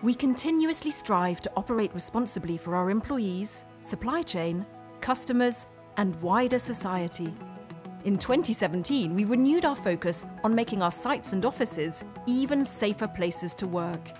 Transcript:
We continuously strive to operate responsibly for our employees, supply chain, customers, and wider society. In 2017, we renewed our focus on making our sites and offices even safer places to work.